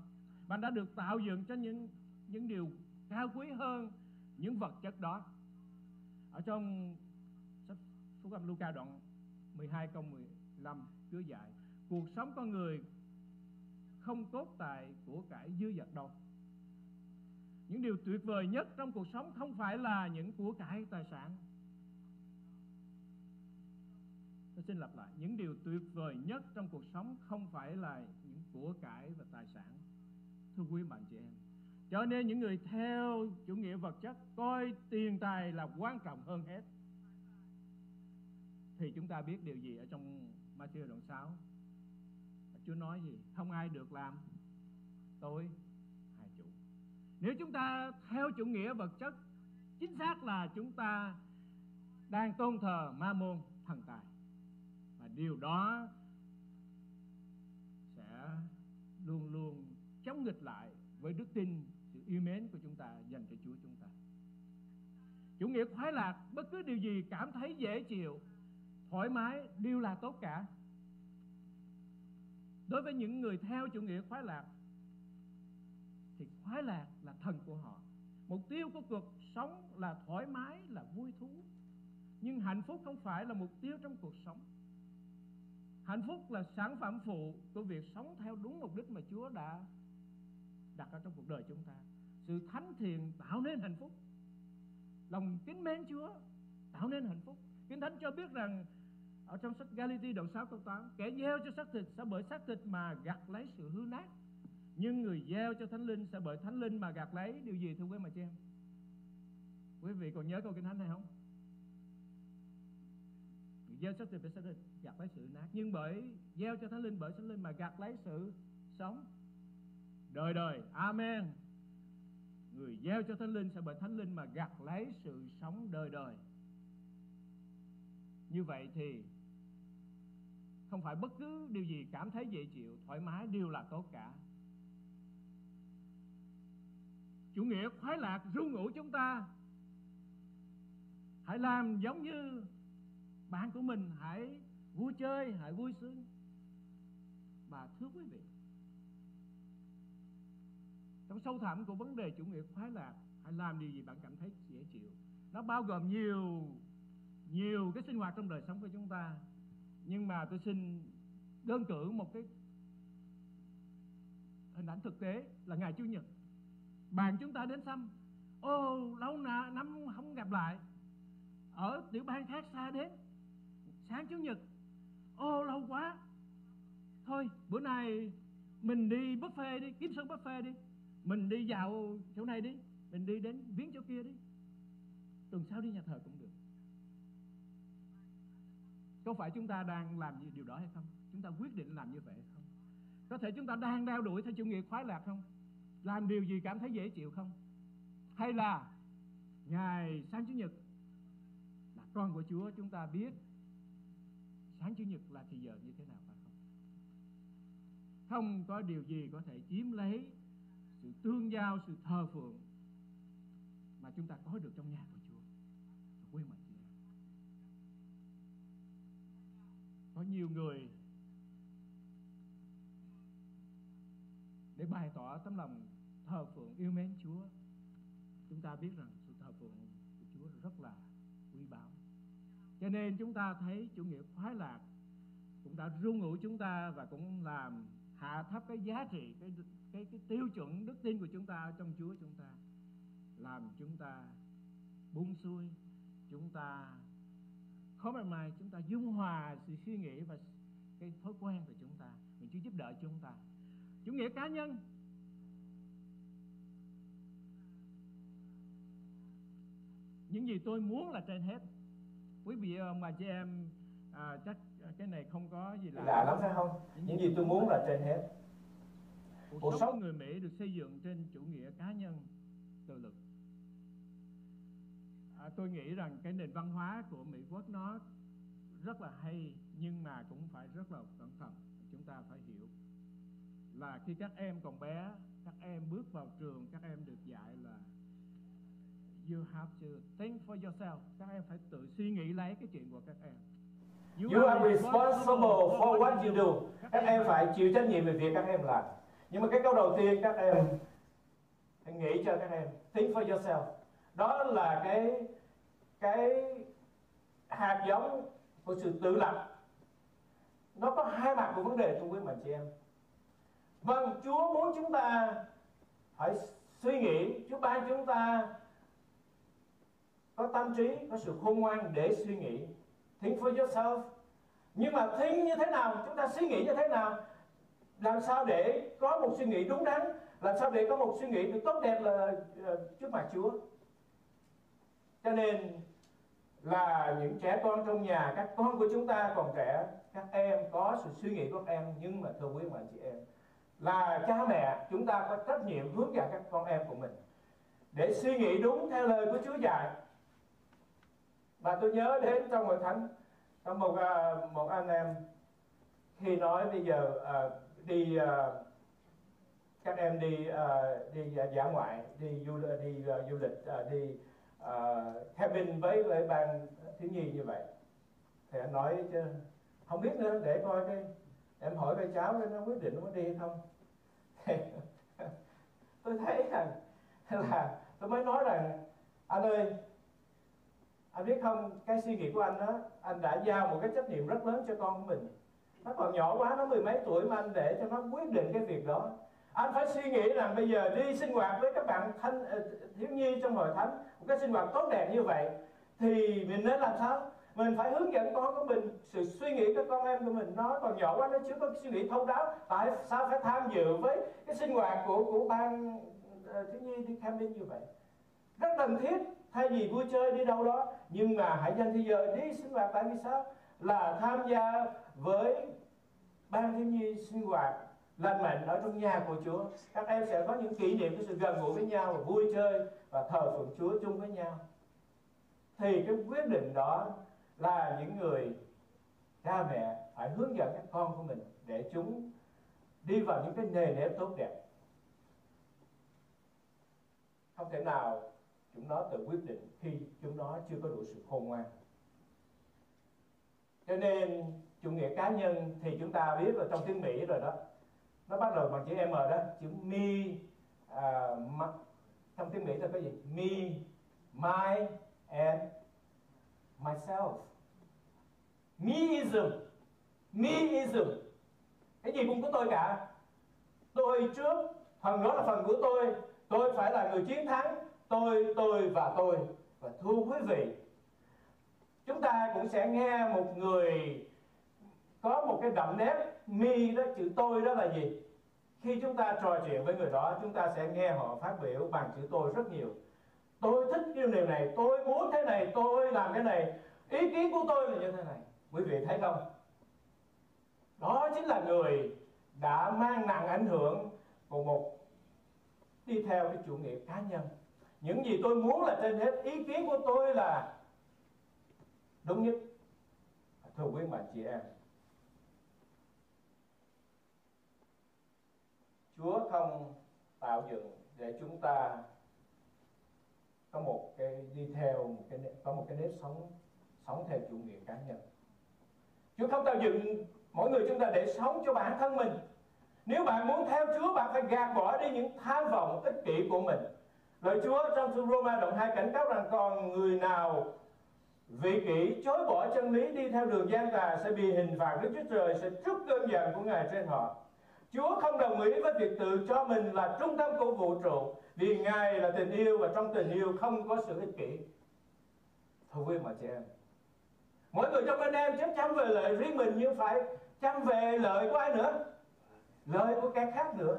Bạn đã được tạo dựng cho những những điều cao quý hơn những vật chất đó. Ở trong phúc âm Luca đoạn 12 câu 15 Chúa dạy, cuộc sống con người không cốt tại của cải dư dật đâu. Những điều tuyệt vời nhất trong cuộc sống không phải là những của cải tài sản. Tôi xin lặp lại, những điều tuyệt vời nhất trong cuộc sống không phải là những của cải và tài sản. Thưa quý bạn chị em cho nên những người theo chủ nghĩa vật chất, coi tiền tài là quan trọng hơn hết thì chúng ta biết điều gì ở trong Matthew đoạn 6 Chúa nói gì? Không ai được làm tôi hai chủ. Nếu chúng ta theo chủ nghĩa vật chất, chính xác là chúng ta đang tôn thờ ma môn thần tài. Và điều đó sẽ luôn luôn chống nghịch lại với đức tin, sự yêu mến của chúng ta dành cho Chúa chúng ta. Chủ nghĩa khoái lạc, bất cứ điều gì cảm thấy dễ chịu thoải mái đều là tốt cả. Đối với những người theo chủ nghĩa khoái lạc, thì khoái lạc là thần của họ. Mục tiêu của cuộc sống là thoải mái, là vui thú. Nhưng hạnh phúc không phải là mục tiêu trong cuộc sống. Hạnh phúc là sản phẩm phụ của việc sống theo đúng mục đích mà chúa đã đặt ở trong cuộc đời chúng ta. Sự thánh thiện tạo nên hạnh phúc. Lòng kính mến chúa tạo nên hạnh phúc. Kinh thánh cho biết rằng ở trong sách Galati đoạn 6 câu 8 kẻ gieo cho xác thịt sẽ bởi xác thịt mà gặt lấy sự hư nát, nhưng người gieo cho thánh linh sẽ bởi thánh linh mà gặt lấy. Điều gì thưa quý mà chị em? Quý vị còn nhớ câu kinh thánh này không? Người gieo xác thịt bởi xác thịt gặt lấy sự nát, nhưng bởi gieo cho thánh linh bởi thánh linh mà gặt lấy sự sống. Đời đời, amen. Người gieo cho thánh linh sẽ bởi thánh linh mà gặt lấy sự sống đời đời. Như vậy thì không phải bất cứ điều gì cảm thấy dễ chịu, thoải mái đều là tốt cả. Chủ nghĩa khoái lạc, ru ngủ chúng ta. Hãy làm giống như bạn của mình, hãy vui chơi, hãy vui sướng. Và thưa quý vị, trong sâu thẳm của vấn đề chủ nghĩa khoái lạc, hãy làm điều gì bạn cảm thấy dễ chịu. Nó bao gồm nhiều nhiều cái sinh hoạt trong đời sống của chúng ta nhưng mà tôi xin đơn cử một cái hình ảnh thực tế là ngày chủ nhật. Bạn chúng ta đến thăm. Ô lâu nà năm không gặp lại. Ở tiểu bang khác xa đến. Sáng chủ nhật. Ô lâu quá. Thôi bữa nay mình đi buffet đi kiếm sơn buffet đi. Mình đi vào chỗ này đi. Mình đi đến viếng chỗ kia đi. Tuần sau đi nhà thờ cũng được có phải chúng ta đang làm điều đó hay không? Chúng ta quyết định làm như vậy hay không? Có thể chúng ta đang đeo đuổi theo chủ nghĩa khoái lạc không? Làm điều gì cảm thấy dễ chịu không? Hay là ngày sáng chủ nhật là con của chúa, chúng ta biết sáng chủ nhật là thì giờ như thế nào phải không? Không có điều gì có thể chiếm lấy sự tương giao, sự thờ phượng mà chúng ta có được trong nhà của chúa quên mình có nhiều người để bày tỏ tấm lòng thờ phượng yêu mến Chúa. Chúng ta biết rằng sự thờ phượng của Chúa rất là quý báu. Cho nên chúng ta thấy chủ nghĩa khoái lạc cũng đã ru ngủ chúng ta và cũng làm hạ thấp cái giá trị, cái cái cái tiêu chuẩn đức tin của chúng ta trong Chúa chúng ta. Làm chúng ta buông xuôi, chúng ta khó mà mai chúng ta dung hòa sự suy nghĩ và cái thói quen của chúng ta. Mình Chúa giúp đỡ chúng ta. Chủ nghĩa cá nhân. Những gì tôi muốn là trên hết. Quý vị ông bà chị em à, chắc cái này không có gì lạ lạ lắm phải không? Những gì tôi muốn là trên hết. Cuộc, sống người Mỹ được xây dựng trên chủ nghĩa cá nhân tự lực à, tôi nghĩ rằng cái nền văn hóa của Mỹ quốc nó rất là hay, nhưng mà cũng phải rất là cẩn thận chúng ta phải hiểu là khi các em còn bé, các em bước vào trường, các em được dạy là you have to think for yourself các em phải tự suy nghĩ lấy cái chuyện của các em You are responsible for what you do. Các em phải chịu trách nhiệm về việc các em làm. Nhưng mà cái câu đầu tiên, các em hãy nghĩ cho các em, think for yourself. Đó là cái cái hạt giống của sự tự lập. Nó có hai mặt của vấn đề thưa quý mạnh chị em. Vâng, Chúa muốn chúng ta phải suy nghĩ, Chúa ban chúng ta có tâm trí, có sự khôn ngoan để suy nghĩ think for yourself nhưng mà think như thế nào chúng ta suy nghĩ như thế nào làm sao để có một suy nghĩ đúng đắn làm sao để có một suy nghĩ được tốt đẹp là ờ, trước mặt Chúa cho nên là những trẻ con trong nhà các con của chúng ta còn trẻ các em có sự suy nghĩ của các em nhưng mà thưa quý bà chị em là cha mẹ chúng ta có trách nhiệm hướng dẫn các con em của mình để suy nghĩ đúng theo lời của Chúa dạy. Và tôi nhớ đến trong hội thánh có một à, một anh em khi nói bây giờ à, đi à, các em đi à, đi dã ngoại đi du đi à, du lịch à, đi Ờ, uh, cabin với lại ban thiếu nhi như vậy. Thì anh nói chứ không biết nữa để coi cái em hỏi về cháu cái nó quyết định nó có đi hay không. Thì tôi thấy rằng là tôi mới nói rằng anh ơi anh biết không cái suy nghĩ của anh đó anh đã giao một cái trách nhiệm rất lớn cho con của mình. Nó còn nhỏ quá nó mười mấy tuổi mà anh để cho nó quyết định cái việc đó anh phải suy nghĩ rằng bây giờ đi sinh hoạt với các bạn thanh ờ, thiếu nhi trong hội thánh, một cái sinh hoạt tốt đẹp như vậy, thì mình nên làm sao? Mình phải hướng dẫn con của mình sự suy nghĩ của con em của mình. Nó còn nhỏ quá, nó chưa có suy nghĩ thấu đáo. Tại sao phải tham dự với cái sinh hoạt của của ban ờ, thiếu nhi đi camping như vậy? Rất cần thiết, thay vì vui chơi đi đâu đó. Nhưng mà hãy dành thời giờ đi sinh hoạt tại vì sao? Là tham gia với ban thiếu nhi sinh hoạt lành mạnh ở trong nhà của Chúa. Các em sẽ có những kỷ niệm cái sự gần gũi với nhau và vui chơi và thờ phượng Chúa chung với nhau. Thì cái quyết định đó là những người cha mẹ phải hướng dẫn các con của mình để chúng đi vào những cái nề nếp tốt đẹp. Không thể nào chúng nó tự quyết định khi chúng nó chưa có đủ sự khôn ngoan. Cho nên chủ nghĩa cá nhân thì chúng ta biết là trong tiếng Mỹ rồi đó nó bắt đầu bằng chữ M đó chữ mi à, ma, trong tiếng Mỹ là cái gì? Me my and myself. Meism meism cái gì cũng của tôi cả. Tôi trước phần đó là phần của tôi. Tôi phải là người chiến thắng. Tôi tôi và tôi. Và thưa quý vị chúng ta cũng sẽ nghe một người có một cái đậm nét mi đó, chữ tôi đó là gì? Khi chúng ta trò chuyện với người đó, chúng ta sẽ nghe họ phát biểu bằng chữ tôi rất nhiều. Tôi thích cái điều này tôi muốn thế này, tôi làm cái này. Ý kiến của tôi là như thế này. Quý vị thấy không? Đó chính là người đã mang nặng ảnh hưởng của một đi theo cái chủ nghĩa cá nhân. Những gì tôi muốn là trên hết, ý kiến của tôi là đúng nhất. Thưa quý bạn chị em Chúa không tạo dựng để chúng ta có một cái đi theo một cái có một cái nếp sống sống theo chủ nghĩa cá nhân. Chúa không tạo dựng mỗi người chúng ta để sống cho bản thân mình. Nếu bạn muốn theo Chúa, bạn phải gạt bỏ đi những tham vọng ích kỷ của mình. Lời Chúa trong thư Roma đoạn 2 cảnh cáo rằng còn người nào vị kỷ chối bỏ chân lý đi theo đường gian tà sẽ bị hình phạt Đức Chúa Trời sẽ trút cơn giận của Ngài trên họ. Chúa không đồng ý với việc tự cho mình là trung tâm của vũ trụ vì Ngài là tình yêu và trong tình yêu không có sự ích kỷ. Thưa quý mà chị em, mỗi người trong anh em chắc chắn về lợi riêng mình nhưng phải chăm về lợi của ai nữa. lợi của kẻ khác nữa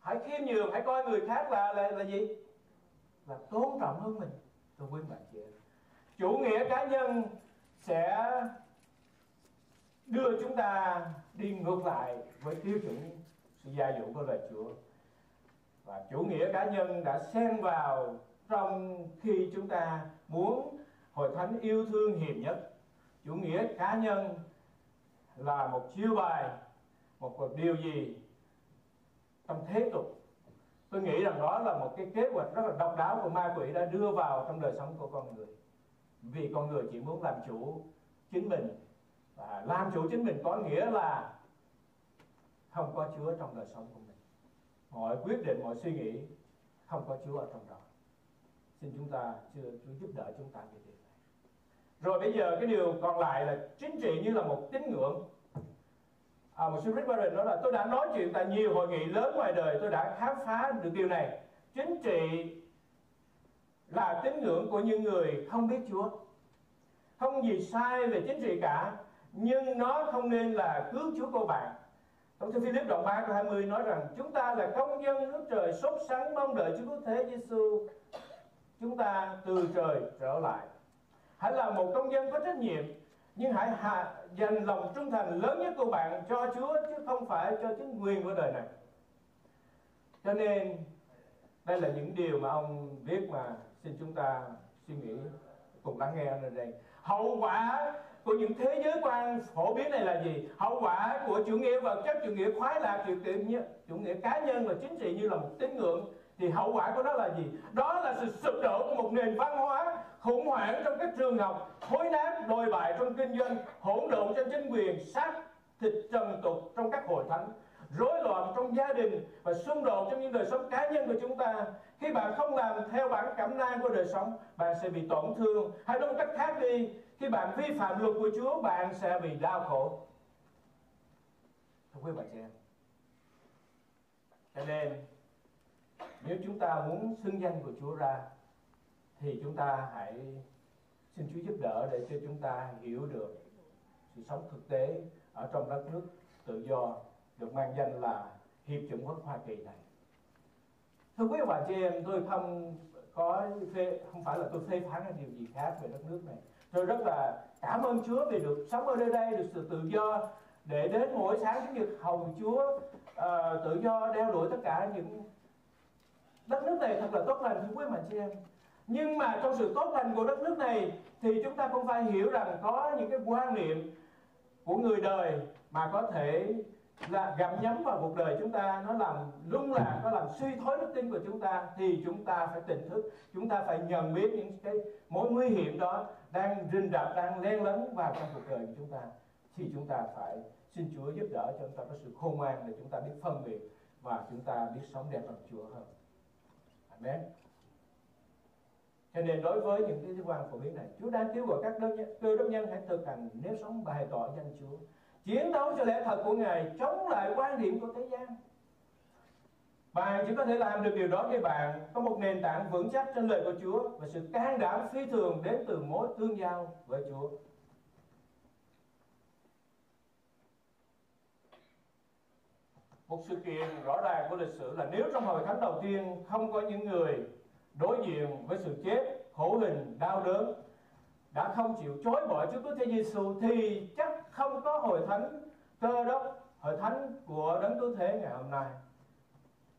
hãy khiêm nhường hãy coi người khác là là là gì là tôn trọng hơn mình Thưa quý bạn chị em chủ nghĩa cá nhân sẽ đưa chúng ta đi ngược lại với tiêu chuẩn sự gia dụng của lời Chúa. Và chủ nghĩa cá nhân đã xen vào trong khi chúng ta muốn hội thánh yêu thương hiền nhất. Chủ nghĩa cá nhân là một chiêu bài một, một điều gì trong thế tục. Tôi nghĩ rằng đó là một cái kế hoạch rất là độc đáo của ma quỷ đã đưa vào trong đời sống của con người. Vì con người chỉ muốn làm chủ chính mình à, làm chủ chính mình có nghĩa là không có Chúa trong đời sống của mình. Mọi quyết định mọi suy nghĩ không có Chúa ở trong đó. Xin chúng ta chưa Chúa giúp đỡ chúng ta về điều này. Rồi bây giờ cái điều còn lại là chính trị như là một tín ngưỡng. À, một sư Rick Warren nói là tôi đã nói chuyện tại nhiều hội nghị lớn ngoài đời tôi đã khám phá được điều này. Chính trị là tín ngưỡng của những người không biết Chúa. Không gì sai về chính trị cả nhưng nó không nên là cứu Chúa của bạn. Trong thư Philip đoạn 3 câu 20 nói rằng chúng ta là công dân nước trời sốt sắng mong đợi Chúa Cứu Thế Giêsu chúng ta từ trời trở lại. Hãy là một công dân có trách nhiệm nhưng hãy hạ, dành lòng trung thành lớn nhất của bạn cho Chúa chứ không phải cho chính quyền của đời này. Cho nên đây là những điều mà ông viết mà xin chúng ta suy nghĩ cùng lắng nghe ở đây. Hậu quả của những thế giới quan phổ biến này là gì? Hậu quả của chủ nghĩa vật chất, chủ nghĩa khoái lạc, chủ nghĩa chủ nghĩa cá nhân và chính trị như là một tín ngưỡng, thì hậu quả của nó là gì? Đó là sự sụp đổ của một nền văn hóa khủng hoảng trong các trường học, thối nát, đồi bại trong kinh doanh, hỗn độn trong chính quyền sát thịt trần tục trong các hội thánh. Rối loạn trong gia đình và xung đột trong những đời sống cá nhân của chúng ta. Khi bạn không làm theo bản cảm năng của đời sống, bạn sẽ bị tổn thương, hay nói một cách khác đi khi bạn vi phạm luật của Chúa bạn sẽ bị đau khổ thưa quý bà chị em cho nên nếu chúng ta muốn xưng danh của Chúa ra thì chúng ta hãy xin Chúa giúp đỡ để cho chúng ta hiểu được sự sống thực tế ở trong đất nước tự do được mang danh là Hiệp chủng quốc Hoa Kỳ này. Thưa quý bà chị em, tôi không có phê, không phải là tôi phê phán điều gì khác về đất nước này. Tôi rất là cảm ơn Chúa vì được sống ở nơi đây, được sự tự do để đến mỗi sáng Chủ nhật hầu Chúa uh, tự do đeo đuổi tất cả những đất nước này thật là tốt lành thưa quý mạnh chị em. Nhưng mà trong sự tốt lành của đất nước này thì chúng ta cũng phải hiểu rằng có những cái quan niệm của người đời mà có thể là gặm nhấm vào cuộc đời chúng ta nó làm lung lạc nó làm suy thoái đức tin của chúng ta thì chúng ta phải tỉnh thức chúng ta phải nhận biết những cái mối nguy hiểm đó đang rình rập đang len lấn vào trong cuộc đời của chúng ta thì chúng ta phải xin Chúa giúp đỡ cho chúng ta có sự khôn ngoan để chúng ta biết phân biệt và chúng ta biết sống đẹp bằng Chúa hơn. Amen. Cho nên đối với những cái quan phổ biến này, Chúa đang kêu gọi các đơn nhân, cơ đốc nhân hãy thực hành nếu sống bài tỏ danh Chúa chiến đấu cho lẽ thật của Ngài chống lại quan điểm của thế gian bạn chỉ có thể làm được điều đó khi bạn có một nền tảng vững chắc trên lời của Chúa và sự can đảm phi thường đến từ mối tương giao với Chúa. Một sự kiện rõ ràng của lịch sử là nếu trong hội thánh đầu tiên không có những người đối diện với sự chết, khổ hình, đau đớn đã không chịu chối bỏ Chúa Cứu Thế Giêsu thì chắc không có hội thánh cơ đốc, hội thánh của Đấng Cứu Thế ngày hôm nay.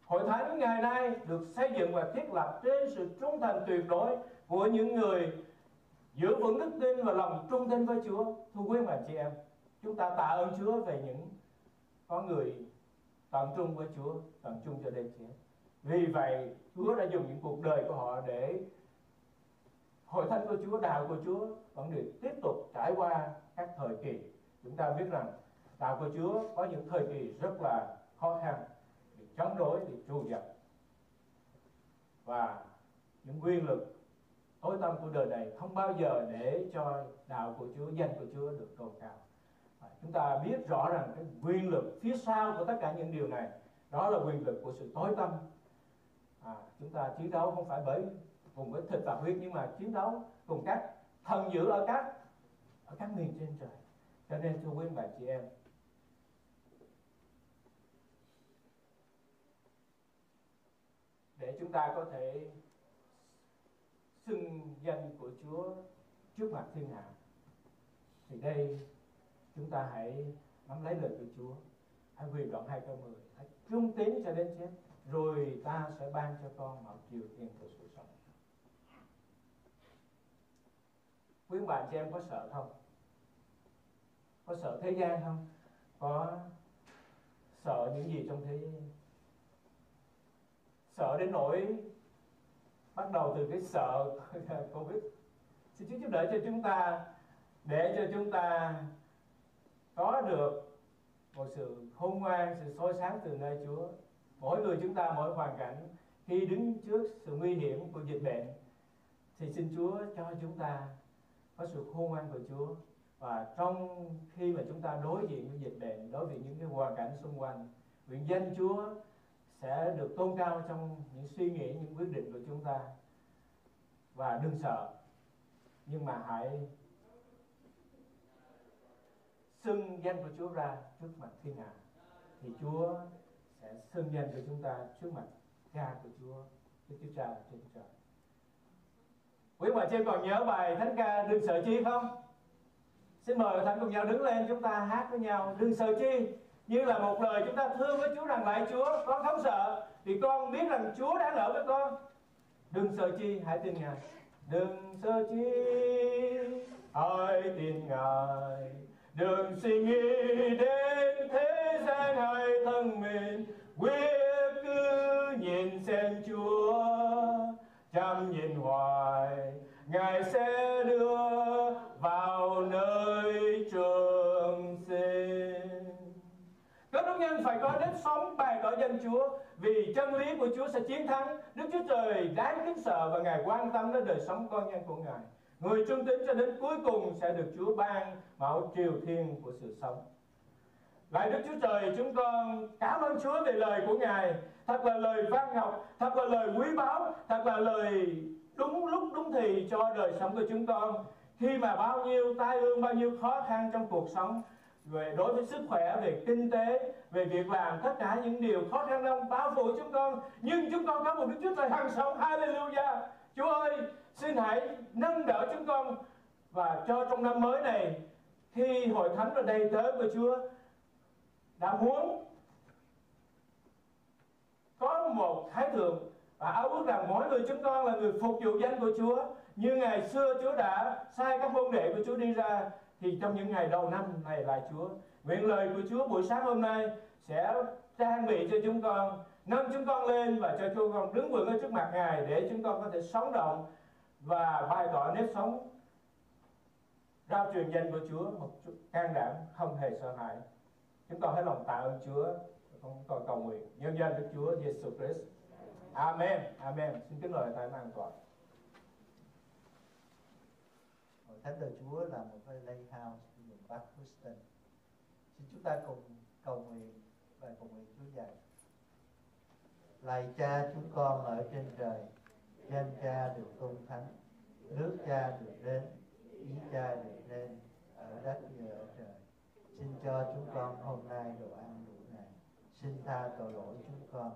Hội thánh ngày nay được xây dựng và thiết lập trên sự trung thành tuyệt đối của những người giữ vững đức tin và lòng trung tin với Chúa. Thưa quý bà chị em, chúng ta tạ ơn Chúa về những có người tận trung với Chúa, tận trung cho đến chết. Vì vậy, Chúa đã dùng những cuộc đời của họ để hội thánh của Chúa, đạo của Chúa vẫn được tiếp tục trải qua các thời kỳ. Chúng ta biết rằng đạo của Chúa có những thời kỳ rất là khó khăn, bị chống đối, bị trù dập. Và những quyền lực tối tâm của đời này không bao giờ để cho đạo của Chúa, danh của Chúa được tôn cao. Và chúng ta biết rõ rằng cái quyền lực phía sau của tất cả những điều này đó là quyền lực của sự tối tâm. À, chúng ta chiến đấu không phải bởi cùng với thịt và huyết nhưng mà chiến đấu cùng các thần dữ ở các ở các miền trên trời cho nên thưa quý bà chị em. Để chúng ta có thể xưng danh của Chúa trước mặt thiên hạ, thì đây chúng ta hãy nắm lấy lời của Chúa. Hãy quyền đoạn hai câu mười. Hãy trung tín cho đến chết, rồi ta sẽ ban cho con mạo chiều thiên của sự sống. Quý bạn chị em có sợ không? Có sợ thế gian không? Có sợ những gì trong thế sợ đến nỗi bắt đầu từ cái sợ covid. Xin Chúa giúp đỡ cho chúng ta, để cho chúng ta có được một sự khôn ngoan, sự soi sáng từ nơi Chúa. Mỗi người chúng ta, mỗi hoàn cảnh, khi đứng trước sự nguy hiểm của dịch bệnh, thì xin Chúa cho chúng ta có sự khôn ngoan của Chúa và trong khi mà chúng ta đối diện với dịch bệnh, đối diện những cái hoàn cảnh xung quanh, nguyện danh Chúa sẽ được tôn cao trong những suy nghĩ, những quyết định của chúng ta. Và đừng sợ, nhưng mà hãy xưng danh của Chúa ra trước mặt thiên hạ, thì Chúa sẽ xưng danh của chúng ta trước mặt cha của Chúa, Đức Chúa Cha trên trời. Quý bà chị còn nhớ bài thánh ca đừng sợ chi không? Xin mời thánh cùng nhau đứng lên, chúng ta hát với nhau. Đừng sợ chi, như là một lời chúng ta thương với Chúa rằng lại Chúa con không sợ vì con biết rằng Chúa đang ở với con. Đừng sợ chi, hãy tin ngài. Đừng sợ chi, hãy tin ngài. Đừng suy nghĩ đến thế gian hay thân mình, quyết cứ nhìn xem Chúa, chăm nhìn hoài. Ngài sẽ đưa sống bày tỏ danh Chúa vì chân lý của Chúa sẽ chiến thắng Đức Chúa Trời đáng kính sợ và Ngài quan tâm đến đời sống con nhân của Ngài Người trung tín cho đến cuối cùng sẽ được Chúa ban bảo triều thiên của sự sống Lạy Đức Chúa Trời, chúng con cảm ơn Chúa về lời của Ngài. Thật là lời văn ngọc, thật là lời quý báu, thật là lời đúng lúc đúng thì cho đời sống của chúng con. Khi mà bao nhiêu tai ương, bao nhiêu khó khăn trong cuộc sống, về đối với sức khỏe, về kinh tế, về việc làm, tất cả những điều khó khăn đang bao phủ chúng con. Nhưng chúng con có một Đức Chúa Trời hằng sống, Hallelujah. Chúa ơi, xin hãy nâng đỡ chúng con và cho trong năm mới này khi hội thánh ở đây tới với Chúa đã muốn có một thái thượng và áo ước rằng mỗi người chúng con là người phục vụ danh của Chúa như ngày xưa Chúa đã sai các môn đệ của Chúa đi ra thì trong những ngày đầu năm này lại Chúa, nguyện lời của Chúa buổi sáng hôm nay sẽ trang bị cho chúng con, nâng chúng con lên và cho chúng con đứng vững ở trước mặt Ngài để chúng con có thể sống động và bày tỏ nếp sống. Rao truyền danh của Chúa một chút can đảm, không hề sợ hãi. Chúng con hết lòng tạ ơn Chúa, con cầu nguyện nhân danh Đức Chúa Giêsu Christ. Amen. Amen. Xin kính lời tại an toàn Hội Thánh Đời Chúa là một cái lighthouse của miền Bắc Houston. Xin chúng ta cùng cầu nguyện và cầu nguyện Chúa dạy. Lạy Cha chúng con ở trên trời, danh Cha được tôn thánh, nước Cha được đến, ý Cha được nên ở đất như ở trời. Xin cho chúng con hôm nay đồ ăn đủ ngày. Xin tha tội lỗi chúng con,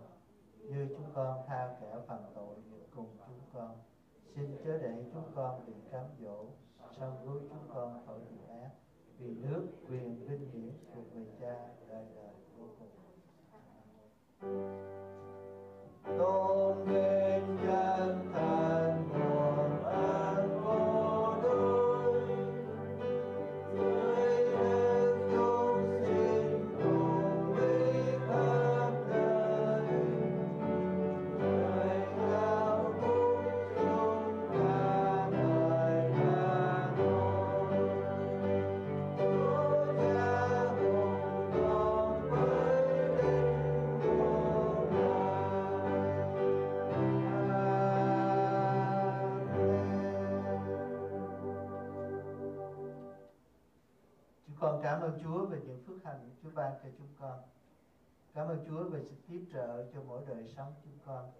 như chúng con tha kẻ phạm tội cùng chúng con. Xin chớ để chúng con bị cám dỗ, song cứu chúng con khỏi điều ác. Vì nước, quyền, vinh hiển thuộc về Cha đời đời vô cùng. Tôn vinh chân thần Những phước hạnh Chúa ban cho chúng con. Cảm ơn Chúa về sự tiếp trợ cho mỗi đời sống chúng con.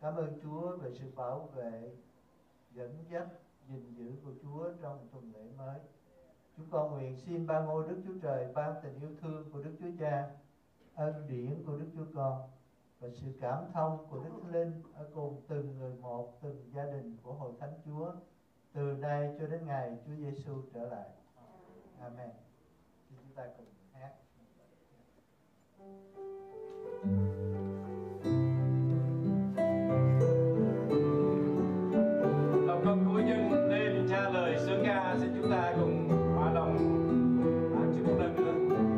Cảm ơn Chúa về sự bảo vệ, dẫn dắt, gìn giữ của Chúa trong tuần lễ mới. Chúng con nguyện xin ba ngôi Đức Chúa Trời ban tình yêu thương của Đức Chúa Cha, ân điển của Đức Chúa Con và sự cảm thông của Đức Thánh Linh ở cùng từng người một, từng gia đình của Hội Thánh Chúa từ nay cho đến ngày Chúa Giêsu trở lại. Amen chúng ta cùng hát ca xin chúng ta cùng hòa đồng à, chứ một lần nữa.